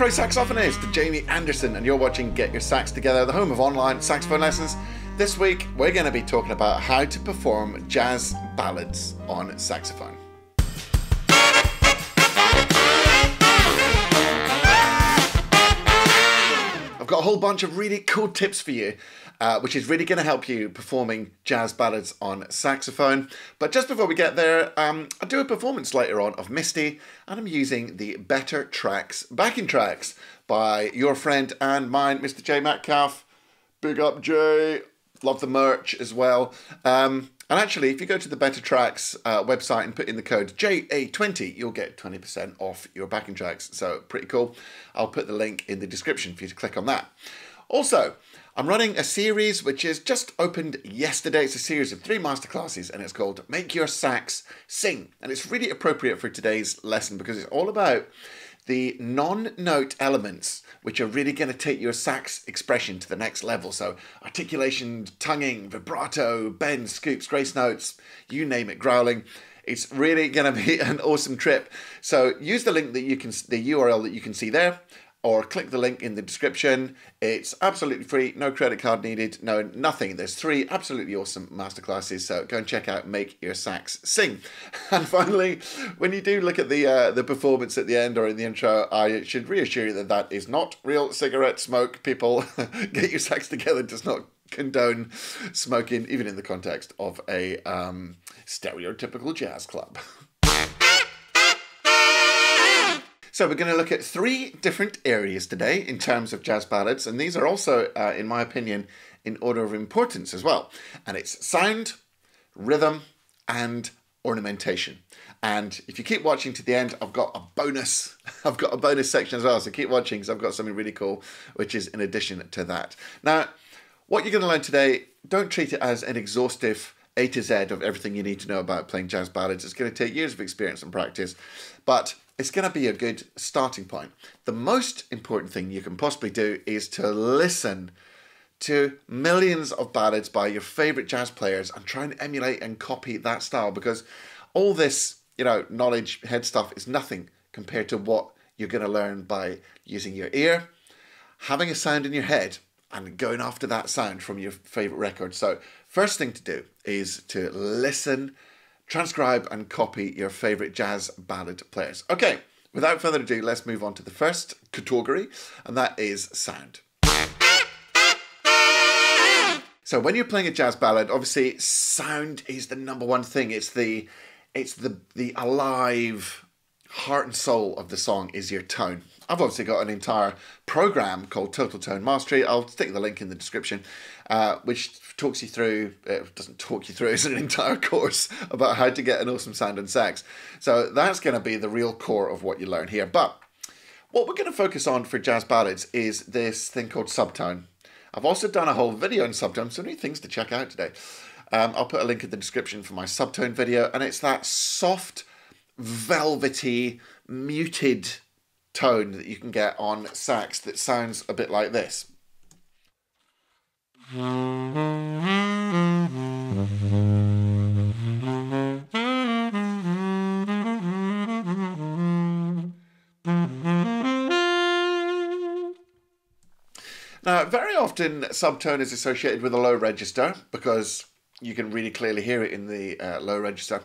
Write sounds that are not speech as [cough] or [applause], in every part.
Pro saxophonist Jamie Anderson, and you're watching Get Your Sax Together, the home of online saxophone lessons. This week, we're going to be talking about how to perform jazz ballads on saxophone. I've got a whole bunch of really cool tips for you uh, which is really going to help you performing jazz ballads on saxophone. But just before we get there, um, I do a performance later on of Misty, and I'm using the Better Trax backing tracks by your friend and mine, Mr. Jay Metcalf. Big up, Jay. Love the merch as well. Um, and actually, if you go to the Better Trax uh, website and put in the code JA20, you'll get 20% off your backing tracks. So, pretty cool. I'll put the link in the description for you to click on that. Also, I'm running a series which is just opened yesterday. It's a series of three masterclasses and it's called Make Your Sax Sing. And it's really appropriate for today's lesson because it's all about the non note elements which are really going to take your sax expression to the next level. So, articulation, tonguing, vibrato, bends, scoops, grace notes, you name it, growling. It's really going to be [laughs] an awesome trip. So, use the link that you can, the URL that you can see there or click the link in the description. It's absolutely free, no credit card needed, no nothing. There's three absolutely awesome masterclasses, so go and check out Make Your Sax Sing. [laughs] And finally, when you do look at the uh, the performance at the end or in the intro, I should reassure you that that is not real cigarette smoke. People, [laughs] get your sax together does not condone smoking, even in the context of a um, stereotypical jazz club. [laughs] So we're going to look at three different areas today in terms of jazz ballads, and these are also, uh, in my opinion, in order of importance as well. And it's sound, rhythm, and ornamentation. And if you keep watching to the end, I've got a bonus. [laughs] I've got a bonus section as well. So keep watching because I've got something really cool, which is in addition to that. Now, what you're going to learn today, don't treat it as an exhaustive A to Z of everything you need to know about playing jazz ballads. It's going to take years of experience and practice. But it's going to be a good starting point. The most important thing you can possibly do is to listen to millions of ballads by your favorite jazz players and try and emulate and copy that style because all this, you know, knowledge head stuff is nothing compared to what you're going to learn by using your ear, having a sound in your head and going after that sound from your favorite record. So, first thing to do is to listen transcribe and copy your favorite jazz ballad players. Okay, without further ado, let's move on to the first category, and that is sound. So when you're playing a jazz ballad, obviously sound is the number one thing. It's the it's the the alive heart and soul of the song is your tone. I've obviously got an entire program called Total Tone Mastery. I'll stick the link in the description, uh, which talks you through, it uh, doesn't talk you through, [laughs] it's an entire course about how to get an awesome sound and sax. So that's going to be the real core of what you learn here. But what we're going to focus on for jazz ballads is this thing called subtone. I've also done a whole video on subtone, so many things to check out today. Um, I'll put a link in the description for my subtone video, and it's that soft, velvety, muted tone that you can get on sax that sounds a bit like this. Now, very often subtone is associated with a low register because you can really clearly hear it in the uh, low register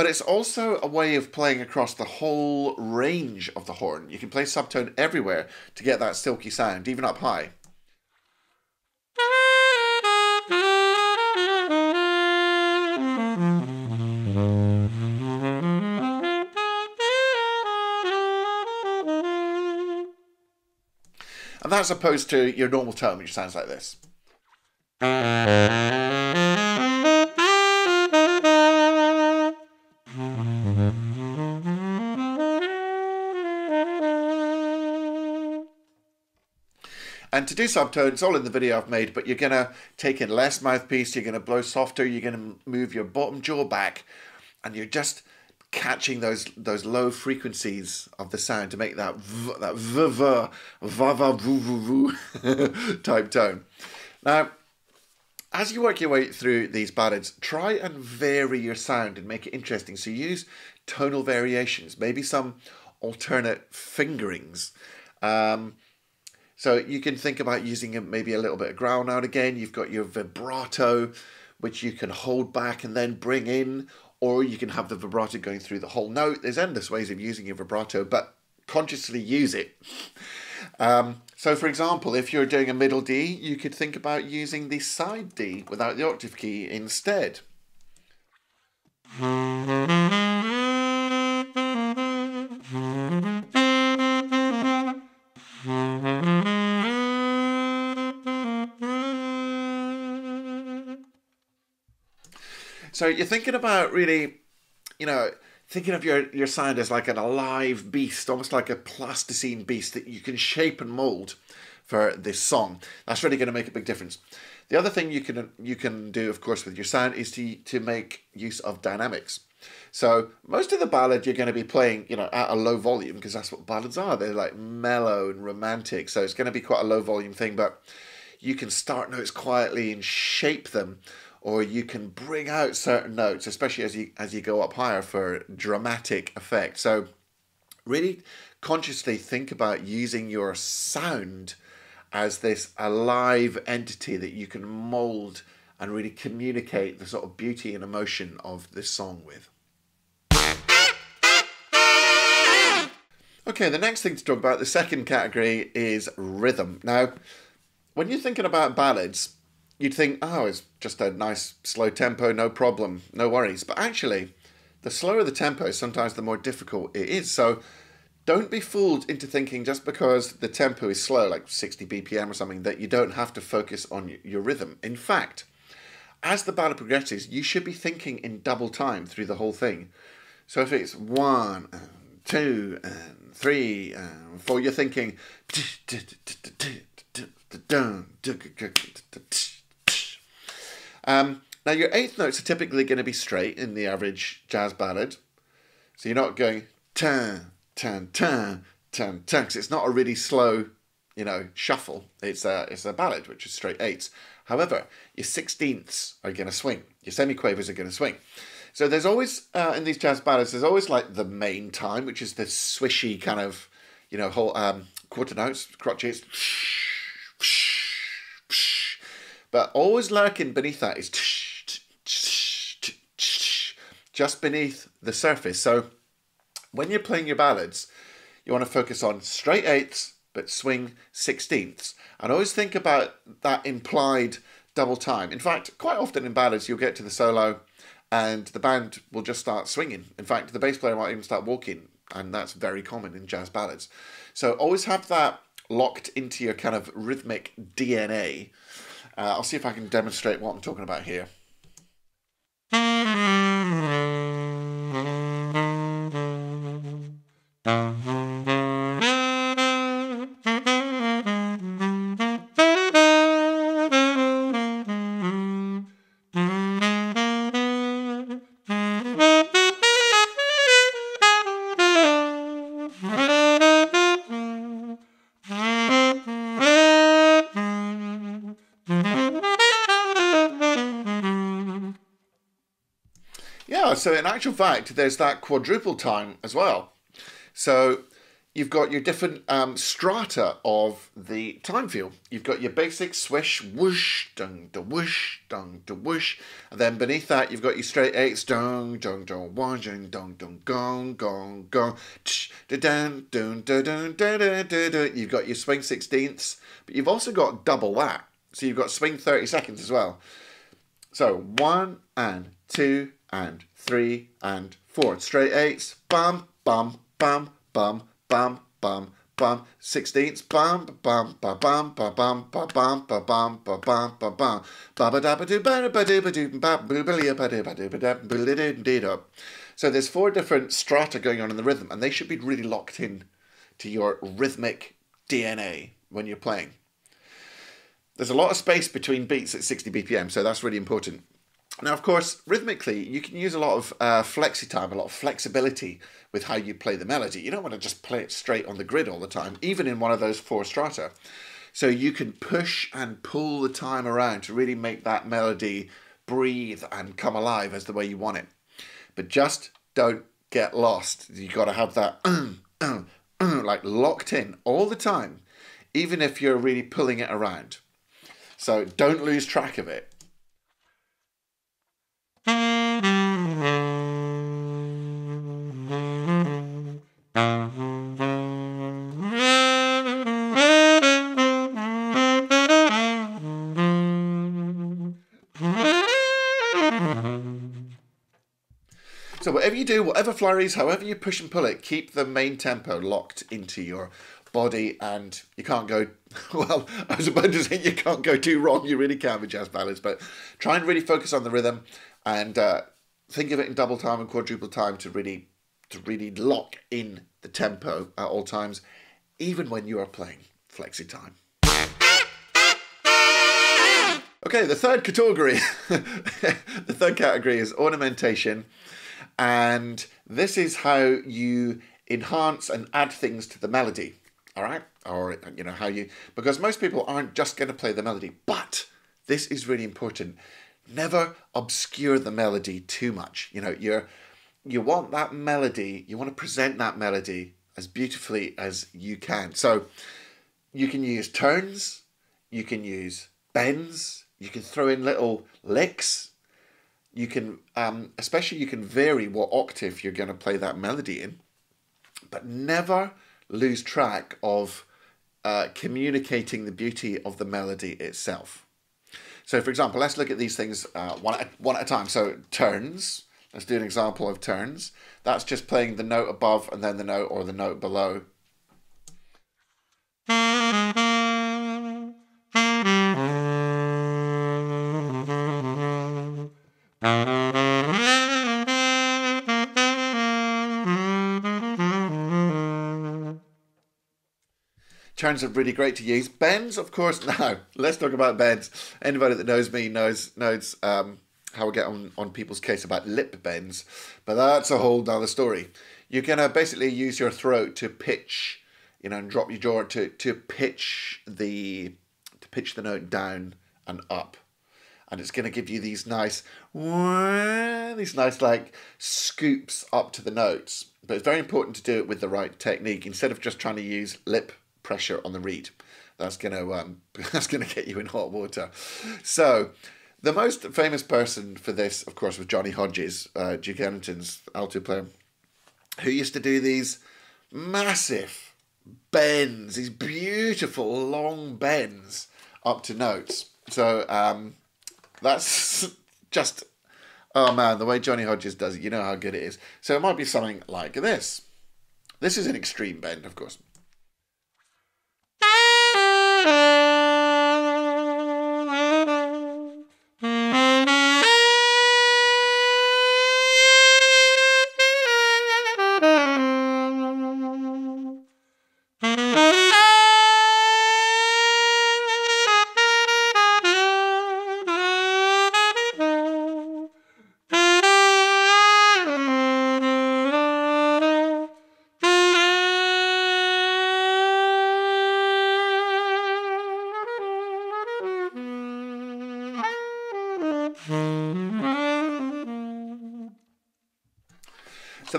but it's also a way of playing across the whole range of the horn. You can play subtone everywhere to get that silky sound, even up high. And that's opposed to your normal tone, which sounds like this. Do subtone, it's all in the video I've made, but you're going to take in less mouthpiece, you're going to blow softer, you're going to move your bottom jaw back, and you're just catching those those low frequencies of the sound to make that v, that v, v, [laughs] type tone. Now, as you work your way through these ballads, try and vary your sound and make it interesting. So use tonal variations, maybe some alternate fingerings Um, so you can think about using maybe a little bit of now and again. You've got your vibrato, which you can hold back and then bring in, or you can have the vibrato going through the whole note. There's endless ways of using your vibrato, but consciously use it. Um, so, for example, if you're doing a middle D, you could think about using the side D without the octave key instead. So you're thinking about really, you know, thinking of your, your sound as like an alive beast, almost like a plasticine beast that you can shape and mold for this song. That's really going to make a big difference. The other thing you can you can do, of course, with your sound is to to make use of dynamics. So most of the ballad you're going to be playing, you know, at a low volume because that's what ballads are. They're like mellow and romantic, so it's going to be quite a low volume thing. But you can start notes quietly and shape them or you can bring out certain notes, especially as you as you go up higher for dramatic effect. So really consciously think about using your sound as this alive entity that you can mold and really communicate the sort of beauty and emotion of this song with. Okay, the next thing to talk about, the second category is rhythm. Now, when you're thinking about ballads, you'd think, oh, it's just a nice slow tempo, no problem, no worries. But actually, the slower the tempo, sometimes the more difficult it is. So don't be fooled into thinking just because the tempo is slow, like 60 BPM or something, that you don't have to focus on your rhythm. In fact, as the ballad progresses, you should be thinking in double time through the whole thing. So if it's one and two and three and four, you're thinking. Um, now, your eighth notes are typically going to be straight in the average jazz ballad. So you're not going tan, tan, tan, tan, tan, because it's not a really slow, you know, shuffle. It's a, it's a ballad, which is straight eights. However, your sixteenths are going to swing. Your semiquavers are going to swing. So there's always, uh, in these jazz ballads, there's always like the main time, which is the swishy kind of, you know, whole um, quarter notes, crotchets but always lurking beneath that is just beneath the surface. So when you're playing your ballads, you want to focus on straight eighths but swing sixteenths. And always think about that implied double time. In fact, quite often in ballads, you'll get to the solo and the band will just start swinging. In fact, the bass player might even start walking, and that's very common in jazz ballads. So always have that locked into your kind of rhythmic DNA Uh, I'll see if I can demonstrate what I'm talking about here. So in actual fact, there's that quadruple time as well. So you've got your different um, strata of the time feel. You've got your basic swish, whoosh, dung, da whoosh, dung, da whoosh. And then beneath that, you've got your straight eights, dung, dung, dung, one, dung, dung, dung, gong, gong, gong, tsh, da, dun, dun, da, dun, da, da, da, da. You've got your swing sixteenths, but you've also got double that. So you've got swing 30 seconds as well. So one and two and three and four. Straight eights, bum, bum, bum, bum, bum, bum, bum. Sixteenths, bum, bum, ba bum, ba bum, ba bum, ba bum, ba bum, ba bum. Ba ba da ba do ba ba do ba do ba boo ba ba do ba do ba da ba do dee do. So there's four different strata going on in the rhythm, and they should be really locked in to your rhythmic DNA when you're playing. There's a lot of space between beats at 60 BPM, so that's really important. Now, of course, rhythmically, you can use a lot of uh, flexi time, a lot of flexibility with how you play the melody. You don't want to just play it straight on the grid all the time, even in one of those four strata. So you can push and pull the time around to really make that melody breathe and come alive as the way you want it. But just don't get lost. You've got to have that [clears throat] like locked in all the time, even if you're really pulling it around. So don't lose track of it. You do, whatever flurries, however you push and pull it, keep the main tempo locked into your body and you can't go [laughs] well i was about to say you can't go too wrong you really can with jazz ballads but try and really focus on the rhythm and uh, think of it in double time and quadruple time to really to really lock in the tempo at all times even when you are playing flexi time. Okay the third category [laughs] the third category is ornamentation and this is how you enhance and add things to the melody all right? Or you know how you because most people aren't just going to play the melody but this is really important. Never obscure the melody too much. You know you're you want that melody you want to present that melody as beautifully as you can. So you can use turns you can use bends you can throw in little licks you can um, especially you can vary what octave you're going to play that melody in but never lose track of uh, communicating the beauty of the melody itself. So, for example, let's look at these things uh, one, at, one at a time. So, turns. Let's do an example of turns. That's just playing the note above and then the note or the note below. Turns are really great to use. Bends, of course. [laughs] Now let's talk about bends. Anybody that knows me knows knows um, how I get on on people's case about lip bends, but that's a whole other story. You're gonna basically use your throat to pitch, you know, and drop your jaw to to pitch the to pitch the note down and up and it's going to give you these nice these nice like scoops up to the notes but it's very important to do it with the right technique instead of just trying to use lip pressure on the reed. That's gonna um, [laughs] that's gonna get you in hot water. So, the most famous person for this, of course, was Johnny Hodges, uh, Duke Ellington's alto player, who used to do these massive bends, these beautiful long bends up to notes. So um, that's [laughs] just oh man, the way Johnny Hodges does it, you know how good it is. So it might be something like this. This is an extreme bend, of course. So [laughs]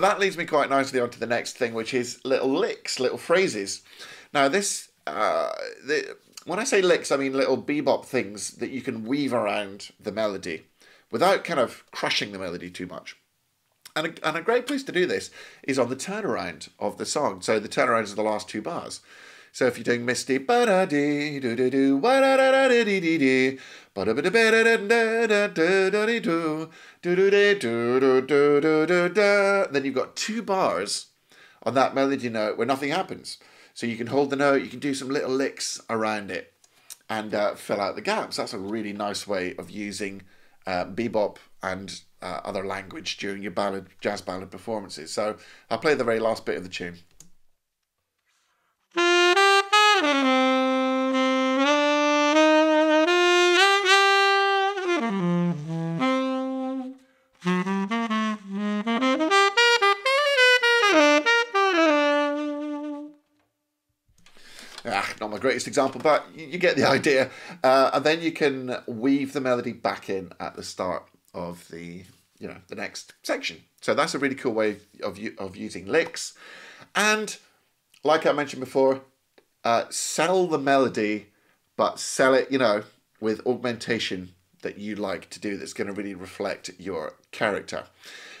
that leads me quite nicely on to the next thing, which is little licks, little phrases. Now, this, uh, the, when I say licks, I mean little bebop things that you can weave around the melody without kind of crushing the melody too much. And a, and a great place to do this is on the turnaround of the song. So the turnaround is the last two bars. So if you're doing Misty. Then you've got two bars on that melody note where nothing happens. So you can hold the note, you can do some little licks around it, and uh, fill out the gaps. That's a really nice way of using uh, bebop and uh, other language during your ballad, jazz ballad performances. So I'll play the very last bit of the tune. Greatest example, but you get the idea. Uh, and then you can weave the melody back in at the start of the you know the next section. So that's a really cool way of of using licks. And like I mentioned before, uh, sell the melody, but sell it, you know, with augmentation that you like to do that's going to really reflect your character.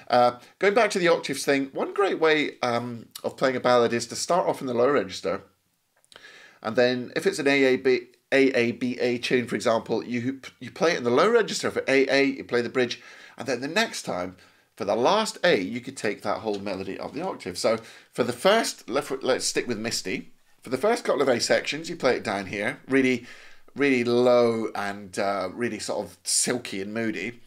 Uh, going back to the octaves thing, one great way um, of playing a ballad is to start off in the low register, and then if it's an AAB, AABA tune, for example, you you play it in the low register for AA, you play the bridge, and then the next time for the last A, you could take that whole melody of the octave. So for the first, let's stick with Misty. For the first couple of A sections, you play it down here, really, really low and uh, really sort of silky and moody.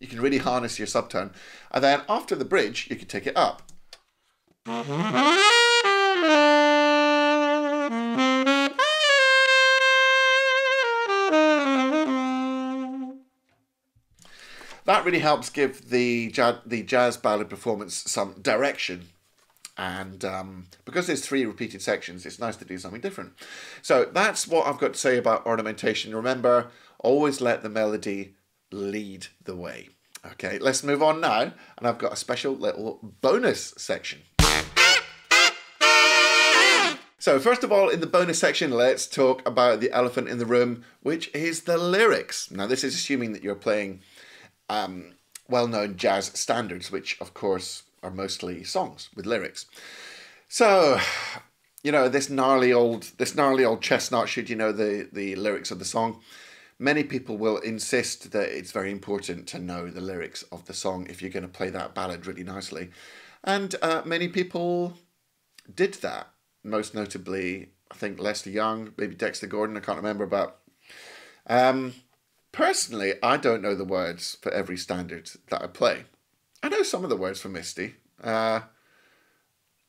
You can really harness your subtone. And then after the bridge, you can take it up. that really helps give the jazz, the jazz ballad performance some direction. And um, because there's three repeated sections, it's nice to do something different. So that's what I've got to say about ornamentation. Remember, always let the melody lead the way. Okay, let's move on now. And I've got a special little bonus section. So, first of all, in the bonus section, let's talk about the elephant in the room, which is the lyrics. Now, this is assuming that you're playing um, well known jazz standards, which of course are mostly songs with lyrics. So, you know, this gnarly old this gnarly old chestnut, should you know the, the lyrics of the song, many people will insist that it's very important to know the lyrics of the song if you're going to play that ballad really nicely. And uh, many people did that, most notably, I think Lester Young, maybe Dexter Gordon, I can't remember, but um, Personally, I don't know the words for every standard that I play. I know some of the words for Misty. Uh,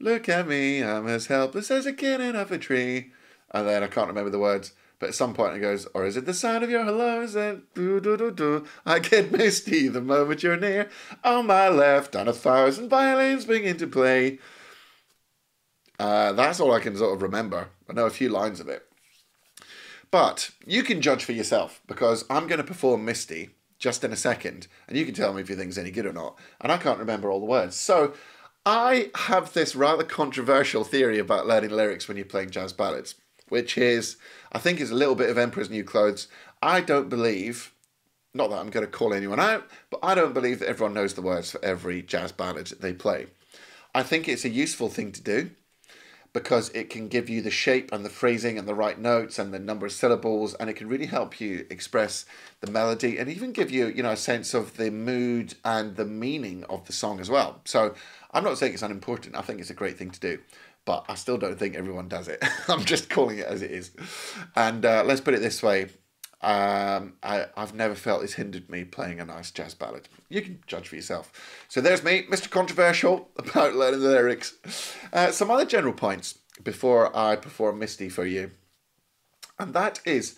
Look at me, I'm as helpless as a kitten up a tree. And then I can't remember the words, but at some point it goes, Or is it the sound of your hellos? And do do do do. I get misty the moment you're near. On my left, and a thousand violins begin to play. Uh, that's all I can sort of remember. I know a few lines of it. But you can judge for yourself because I'm going to perform Misty just in a second, and you can tell me if you think it's any good or not. And I can't remember all the words. So I have this rather controversial theory about learning lyrics when you're playing jazz ballads, which is, I think, it's a little bit of Emperor's New Clothes. I don't believe, not that I'm going to call anyone out, but I don't believe that everyone knows the words for every jazz ballad that they play. I think it's a useful thing to do because it can give you the shape and the phrasing and the right notes and the number of syllables and it can really help you express the melody and even give you you know a sense of the mood and the meaning of the song as well so i'm not saying it's unimportant i think it's a great thing to do but i still don't think everyone does it [laughs] i'm just calling it as it is and uh, let's put it this way um, I, I've never felt it's hindered me playing a nice jazz ballad. You can judge for yourself. So there's me, Mr. Controversial, [laughs] about learning the lyrics. Uh, some other general points before I perform Misty for you. And that is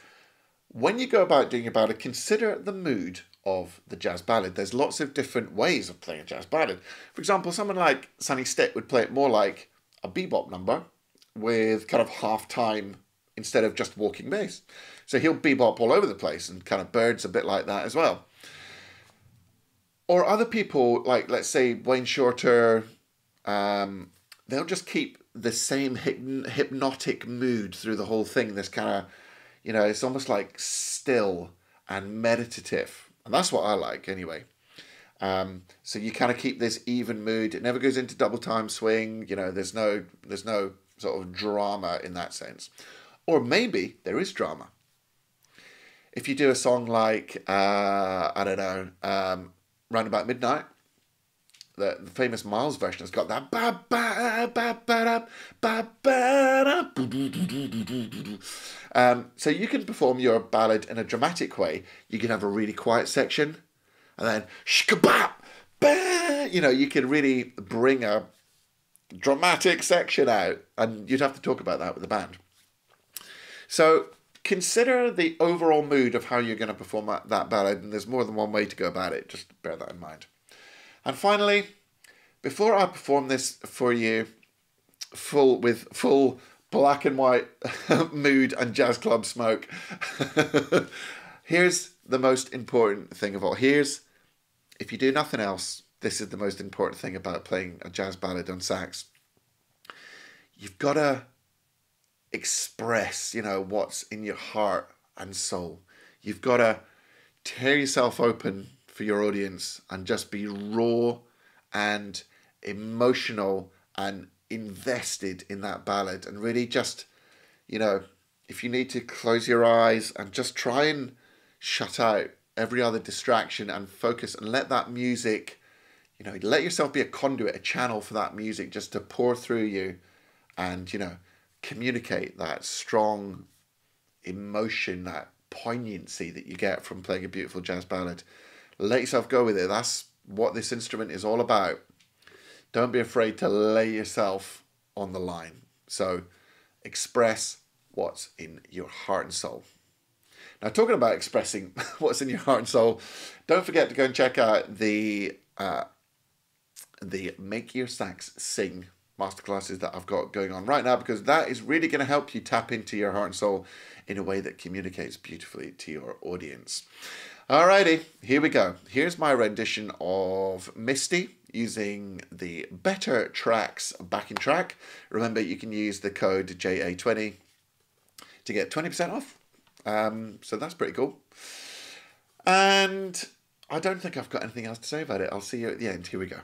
when you go about doing a ballad, consider the mood of the jazz ballad. There's lots of different ways of playing a jazz ballad. For example, someone like Sonny Stitt would play it more like a bebop number with kind of half time instead of just walking bass. So he'll bebop all over the place and kind of birds a bit like that as well. Or other people, like let's say Wayne Shorter, um, they'll just keep the same hypnotic mood through the whole thing. This kind of, you know, it's almost like still and meditative. And that's what I like anyway. Um, so you kind of keep this even mood. It never goes into double time swing. You know, there's no there's no sort of drama in that sense. Or maybe there is drama if you do a song like uh, I don't know, um, Round About Midnight, the, the famous Miles version has got that ba ba ba ba ba ba um, so you can perform your ballad in a dramatic way. You can have a really quiet section, and then shkabap, ba. You know, you can really bring a dramatic section out, and you'd have to talk about that with the band. So consider the overall mood of how you're going to perform that, that ballad, and there's more than one way to go about it. Just bear that in mind. And finally, before I perform this for you, full with full black and white [laughs] mood and jazz club smoke, [laughs] here's the most important thing of all. Here's if you do nothing else, this is the most important thing about playing a jazz ballad on sax. You've got to express, you know, what's in your heart and soul. You've got to tear yourself open for your audience and just be raw and emotional and invested in that ballad and really just, you know, if you need to close your eyes and just try and shut out every other distraction and focus and let that music, you know, let yourself be a conduit, a channel for that music just to pour through you and, you know, communicate that strong emotion, that poignancy that you get from playing a beautiful jazz ballad. Let yourself go with it. That's what this instrument is all about. Don't be afraid to lay yourself on the line. So express what's in your heart and soul. Now, talking about expressing [laughs] what's in your heart and soul, don't forget to go and check out the uh, the Make Your Sax Sing masterclasses that I've got going on right now because that is really going to help you tap into your heart and soul in a way that communicates beautifully to your audience. Alrighty, here we go. Here's my rendition of Misty using the Better Trax backing track. Remember, you can use the code JA20 to get 20% off. Um, so that's pretty cool. And I don't think I've got anything else to say about it. I'll see you at the end. Here we go.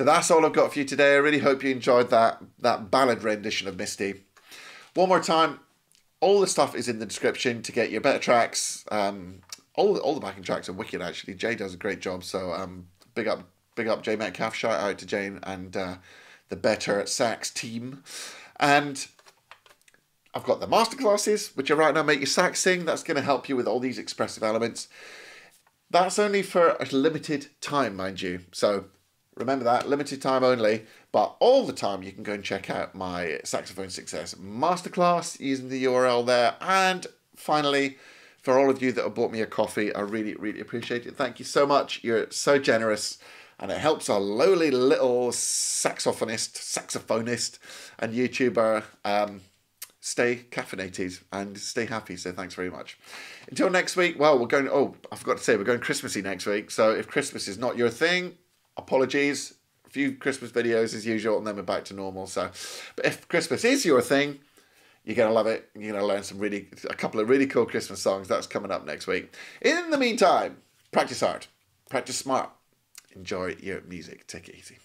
So that's all I've got for you today. I really hope you enjoyed that that ballad rendition of Misty. One more time, all the stuff is in the description to get your Better Trax. Um, all all the backing tracks are wicked actually. Jay does a great job. So um, big up big up Jay Metcalf. Shout out to Jane and uh, the Better Sax team. And I've got the masterclasses, which are right now make your sax sing. That's going to help you with all these expressive elements. That's only for a limited time, mind you. So remember that, limited time only. But all the time, you can go and check out my Saxophone Success Masterclass using the URL there. And finally, for all of you that have bought me a coffee, I really, really appreciate it. Thank you so much. You're so generous. And it helps our lowly little saxophonist, saxophonist, and YouTuber um, stay caffeinated and stay happy. So thanks very much. Until next week, well, we're going, oh, I forgot to say, we're going Christmassy next week. So if Christmas is not your thing, apologies. A few Christmas videos as usual, and then we're back to normal. So, but if Christmas is your thing, you're gonna love it. You're gonna learn some really, a couple of really cool Christmas songs. That's coming up next week. In the meantime, practice hard, practice smart, enjoy your music. Take it easy.